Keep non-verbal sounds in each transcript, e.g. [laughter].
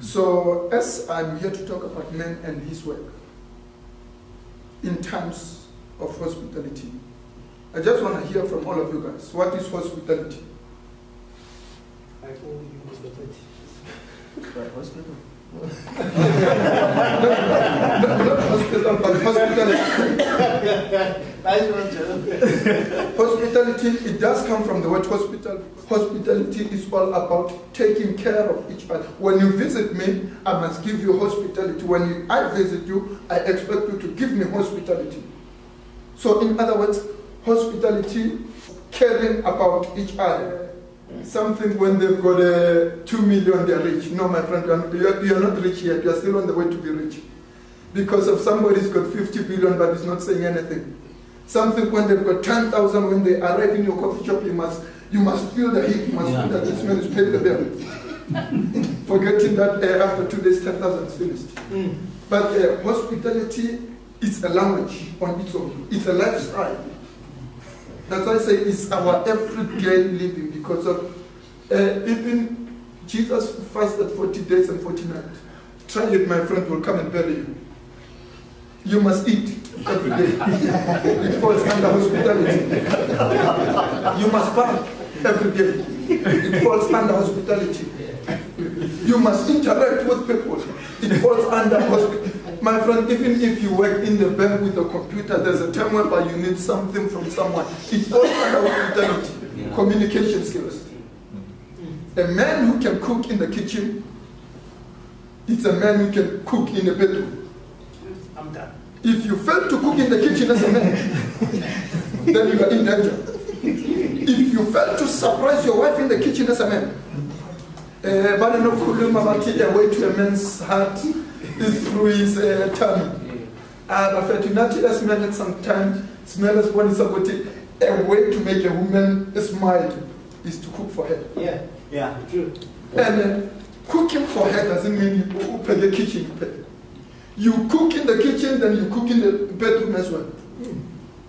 So, as I'm here to talk about man and his work in terms of hospitality, I just want to hear from all of you guys. What is hospitality? I owe you hospitality. Right, hospital. not, not hospital, but hospitality. [laughs] [laughs] Hospitality, it does come from the word hospital. Hospitality is all about taking care of each other. When you visit me, I must give you hospitality. When you, I visit you, I expect you to give me hospitality. So, in other words, hospitality, caring about each other. Something when they've got uh, two million, they're rich. No, my friend, you're, you're not rich yet. You're still on the way to be rich. Because of somebody's got 50 billion but is not saying anything. Something when they've got 10,000, when they arrive in your coffee shop, you must, you must feel the heat. You must Yeah. feel that this man is paid the bill. [laughs] Forgetting that uh, after two days, 10,000 is finished. Mm. But uh, hospitality is a language on its own. It's a lifestyle. That's why I say it's our everyday living because of uh, even Jesus fasted 40 days and 40 nights. Try it, my friend will come and bury you. You must eat every day. it falls under hospitality. You must bath every day. It falls under hospitality. You must interact with people. It falls under hospitality. My friend, even if you work in the bank with a computer, there's a time whereby you need something from someone. It falls under hospitality. Yeah. Communication skills. A man who can cook in the kitchen, it's a man who can cook in the bedroom. I'm done. If you fail to cook in the kitchen as a man, then you are in danger. If you fail to surprise your wife in the kitchen as a man, uh, but no problem about it, a way to a man's heart is through his uh, tummy. Uh, but to not as men at some time, smell as one is about it, a way to make a woman smile is to cook for her. Yeah, Yeah. true. And uh, cooking for her doesn't mean you open the kitchen. You cook in the kitchen, then you cook in the bedroom as well.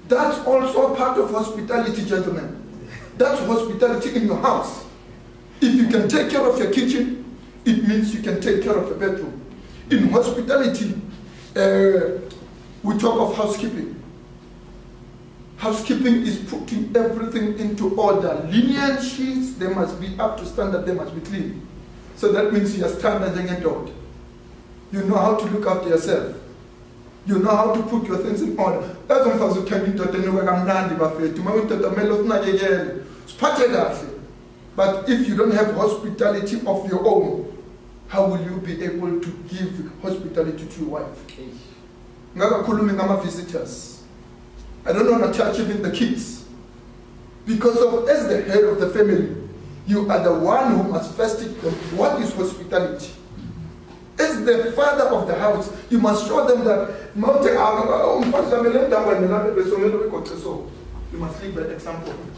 That's also part of hospitality, gentlemen. That's hospitality in your house. If you can take care of your kitchen, it means you can take care of your bedroom. In hospitality, uh, we talk of housekeeping. Housekeeping is putting everything into order. Linen sheets, they must be up to standard, they must be clean. So that means you are standard and dog. You know how to look after yourself. You know how to put your things in order. Ezo mfazi uthanda indoda enuka kamnandi bafethu. Uma indoda kumele. But if you don't have hospitality of your own, how will you be able to give hospitality to your wife? ngakakhulumi ngama-visitors i don't want to touch even the kids because of as the head of the family you are the one who must first teach them what is hospitality as the father of the house you must show them that "Ah, ah, so you must lead by example